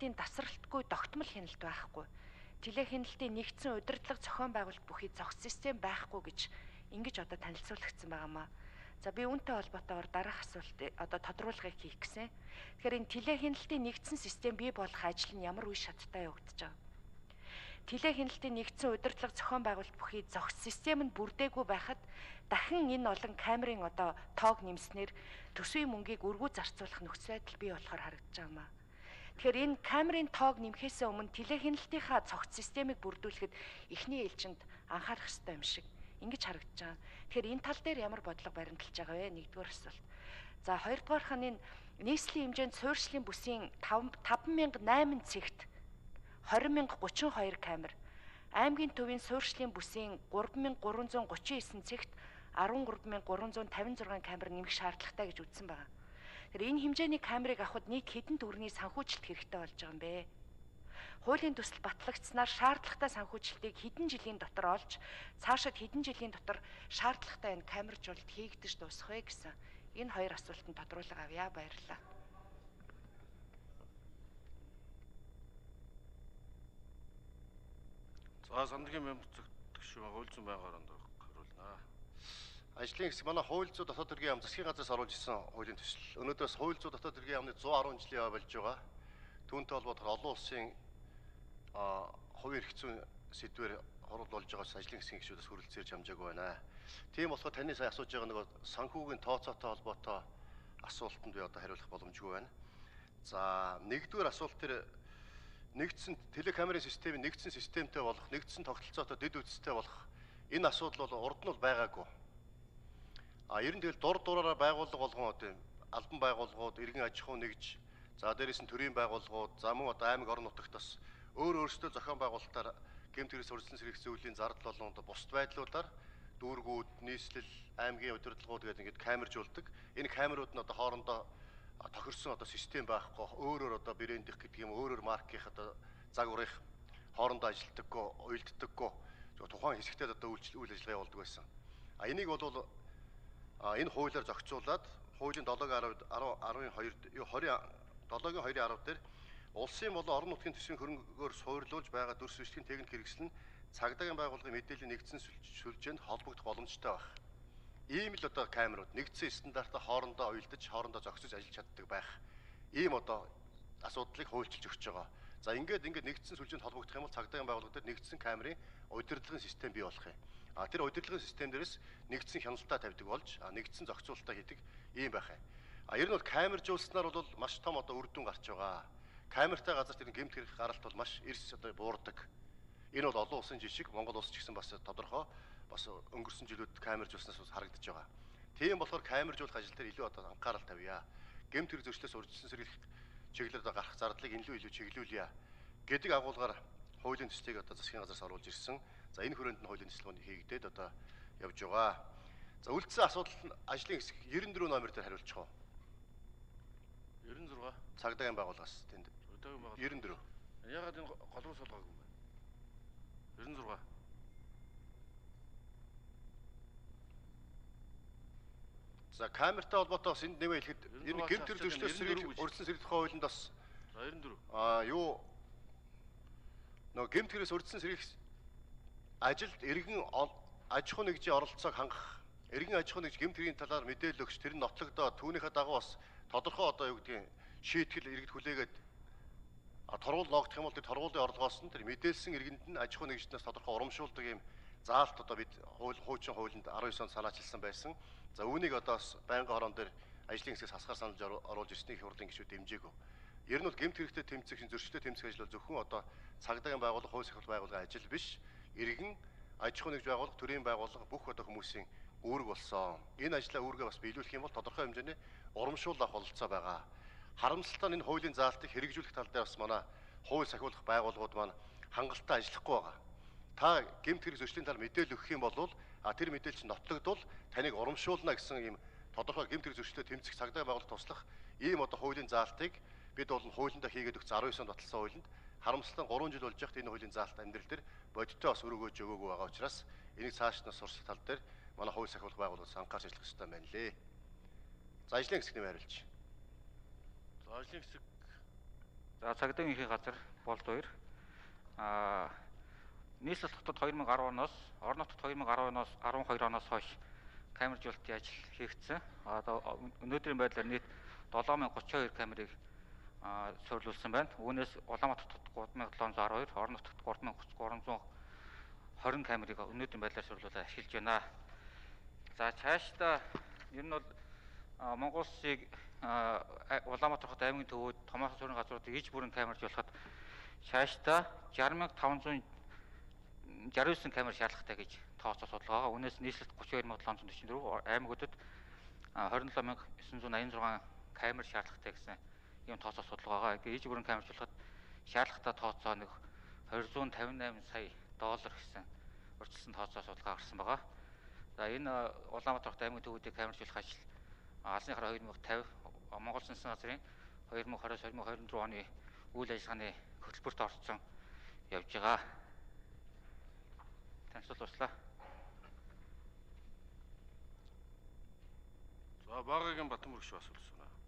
хяналтын тасралтгүй тогтмол хяналт байхгүй. Теле хяналтын нэгдсэн удирдлага зохион байгуулалт бүхий зохис систем байхгүй гэж ингэж одоо танилцуулагдсан байгаамаа. За би үүнтэй холбоотойгоор дараах асуулт одоо тодруулгыг хийх гэсэн. Тэгэхээр энэ теле хяналтын нэгдсэн систем бий болох ажил нь ямар үе шаттай явагдаж байгаа? Теле хяналтын нэгдсэн удирдлага зохион байгуулалт бүхий зохис систем нь бүрдээгүй байхад дахин энэ олон камерын одоо тоог нэмснээр төсвийн мөнгийг өргүү зарцуулах нөхцөл байдал бий болохоор харагдаж байгаа маа. Тэгэхээр энэ камерын тоог нэмэхээс өмнө теле хяналтынхаа цогц системийг бүрдүүлэхэд эхний ээлжинд анхаарах хэрэгтэй юм шиг ингэж харагдаж байгаа. Тэгэхээр энэ тал дээр ямар бодлого баримталж байгаа вэ? Нэгдүгээр асуулт. За хоёрдугаарх нь нийслэлийн хэмжээнд суурьшлийн бүсийн 5800 цэгт 20032 камер, аймгийн төвийн суурьшлийн бүсийн 3339 цэгт 13356 камер нэмэх шаардлагатай гэж үзсэн байна. Тэгэхээр энэ хэмжээний камерыг авахд нийт хэдэн төгрөгийн санхүүжилт хэрэгтэй болж байгаа юм бэ? Хуулийн төсөл батлагдсанаар шаардлагатай санхүүжилтийг хэдэн жилийн дотор олж цаашид хэдэн жилийн дотор шаардлагатай энэ камержуулалт хийгдэж дуусах вэ гэсэн энэ хоёр асуултанд тодруулга авъя баярлалаа. За сандрын мембер зөв хууль зүйн байнгын оронд хариулнаа. Ажлын хэсэг манай хууль зүйн дотоод хэргийн яам засгийн газраас оруулж ирсэн хуулийн төсөл. Өнөөдрөөс хууль зүйн дотоод хэргийн яамны 110 жилийн яа болж байгаа. Түүнтэй холбоотойгоор олон улсын а хувийн эрх зүйн сэдвэр хорол болж байгаас ажлын хэсгийн гишүүдээс хүрэлцээр хамжаагүй байна. Тийм болохоор таны сая асууж байгаа нөгөө санхүүгийн тооцоотой холбоотой асуултанд би одоо хариулах боломжгүй байна. За нэгдүгээр асуулт тэр нэгдсэн телекамерын системийг нэгдсэн системтэй болох, нэгдсэн тогтолцоотой дэд үсттэй болох энэ асуудал бол урд нь бол байгаагүй. А ер нь тэгэл дур дураараа байгууллага болгон одоо албан байгууллагууд, иргэн аж ахуй нэгж, за дээрээс нь төрийн байгууллагууд, за мөн одоо аймаг орон нутагт бас өөр өөрсдөө зохион байгуулалтаар гэмт хэрэгс урьдчилан сэргийх зөвлөлийн зардал болон бусд байдлуудаар дүүргүүд, нийслэл, аймгийн удирдлагууд гэдэг ингээд камержуулдаг. Энэ камерууд нь одоо хоорондоо тохирсон одоо систем байхгүй өөрөөр одоо брэндих гэдэг юм өөрөөр маркийн одоо загварынх хоорондоо ажилтдаггүй уйлддаггүй тухайн хэсэгтээ одоо үйл ажиллагаа явуулдаг байсан. А энийг бол энэ хуулиар зохицуулаад хуулийн 7-гийн 10 12 юу 20 7-гийн 2-ын 10 дээр улсын болон орон нутгийн төсвийн хөрөнгөөр суйрлуулж байгаа дүрс зүйчлийн техник хэрэгсэл нь цагдаагийн байгууллагын мэдээллийн нэгдсэн сүлжээнд холбогдох боломжтой байна ийм л одоо камерууд нэгдсэн стандартаа хоорондоо уялдаж хоорондоо зохицож ажиллаж чаддаг байх. Ийм одоо асуудлыг хуульчилж өгч байгаа. За ингээд ингээд нэгдсэн сүлжээнд холбогдох юм бол цагдаагийн байгууллага дээр нэгдсэн камерын удирдлагын систем бий болох юм. А тэр удирдлагын систем дээрээс нэгдсэн хяналтаа тавьдаг болж нэгдсэн зохицуулалтаа хийдэг ийм байх. А ер нь бол камержуулснаар бол маш том одоо үр дүн гарч байгаа. Камертай газар тэр гэмт хэрэг гаралт бол маш эрс одоо буурдаг. Энэ бол олон улсын жишг Монгол улс ч гэсэн бас тодорхой бас өнгөрсөн жилүүд камержуулснаас бас харагдаж байгаа. Тийм болохоор камержуулах ажил дээр илүү одоо анхаарал тавья. Гэмт хэрэг зөрчлөөс урьдчилан сэргийлэх чиглэлээр гарах зардлыг илүү илүү чиглүүлье гэдэг агуулгаар хуулийн төслийг одоо засгийн газраас оруулж ирсэн. За энэ хүрээнд нь хуулийн төслөөний хийгдээд одоо явж байгаа. За үлдсэн асуудал нь ажлын хэсэг 94 номер дээр хариулчих уу? 96 цагдаагийн байгууллагаас тэнд. Цагдаагийн байгууллага 94. Ягаад энэ голгоос болгоогүй юм бэ? 96 За камертай холбоотой бас энд нэмээ хэлэхэд энэ гэмт төр зөрчлөөс сэргийлэх урьдчилан сэргийлэх хуулинд бас 94 аа юу нөгөө гэмт тэрээс урьдчилан сэргийлэх ажилд иргэн аж ахуй нэгжийн оролцоог хангах иргэн аж ахуй нэгж гэмт тэрийн талаар мэдээлэл өгч тэр нь нотлогдоод түүнийхээ дагуу бас тодорхой одоо юу гэдгийг шийтгэл иргэд хүлээгээд торгуул ногдох юм бол тэр торгуулийн орлогоос нь тэр мэдээлсэн иргэнд нь аж ахуй нэгжнээс тодорхой урамшуулдаг юм заалт одоо бид хууль хуучин хуулинд 19 онд санаачилсан байсан. За үүнийг одоо байнгын хорон дээр ажлын хэсгээс хасгаар саналж оруулж ирснийг хурлын гишүүд дэмжээгөө. Ер нь бол гэмт хэрэгтэй тэмцэх, зөрчилтэй тэмцэх ажил бол зөвхөн одоо цагдаагийн байгууллага, хууль сахил байгууллагын ажил биш. Иргэн аж ахуй нэгж байгууллага, төрийн байгууллага бүх одоо хүмүүсийн үүрэг болсон. Энэ ажлаа үүргээ бас биелүүлэх юм бол тодорхой хэмжээний урамшуул авах бололцоо байгаа. Харамсалтай нь энэ хуулийн заалтыг хэрэгжүүлэх тал дээр бас манай хууль сахиулах байгууллагууд маань хангалттай ажиллахгүй байгаа. Та гэмт хэрэг зөрчлийн талаар мэдээлэл өгөх юм бол а тэр мэдээлэл чинь нотлогдвол таныг урамшуулна гэсэн ийм тодорхой гэмт хэрэг зөрчлөө тэмцэх цагдаа байгуулалт туслах ийм одоо хуулийн заалтыг бид бол хуулиндаа хийгээд өгч 19 онд баталсан хуулинд харамсалтай 3 жил болж байхад энэ хуулийн заалт амьдрал дээр бодиттой бас өрөөгөөж өгөөгүй байгаа учраас энийг цааш нь сурах тал дээр манай хууль сахиулах байгууллагаас анхаарч ажиллах хэрэгтэй байна лээ. За ажлын хэсэг нэм хариулж. За ажлын хэсэг За цагдаагийн ерхий газар болд хоёр. Аа нийслэл хотод 2010 оноос, орон нутгад 2010 оноос 12 оноос хойш камержуулалтын ажил хийгдсэн. Одоо өнөөдрийн байдлаар нийт 7032 камерыг суйрлуулсан байна. Үүнээс Улаанбаатар хотод 3712, орон нутгад 3320 камерыг өнөөдрийн байдлаар суйрлуулаад ашиглаж байна. За цаашдаа ер нь бол Монгол улсыг Улаанбаатар хот аймгийн төвүүд томоохон суурин газруудыг иж бүрэн камержуулахад цаашдаа 60500 69 камер шаардлагатай гэж тооцоо судалгаа. Үүнээс нийслэлт 32744 аймагуудад 27986 камер шаардлагатай гэсэн ийм тооцоо судалгаа байгаа. Иж бүрэн камержуулахад шаардлагатай тооцоо нэг 258 сая доллар гэсэн урьдчилсан тооцоо судалгаа гарсан байгаа. За энэ Улаанбаатар хот аймгийн төвүүдийг камержуулах ажил алсны хараа 2050 Монгол Сүнсэн газрын 2020-2024 оны үйл ажиллагааны хөтөлбөрт орсон явж байгаа. Танилцууллаа. За багагийн Батмөрөгш бас үлсэн.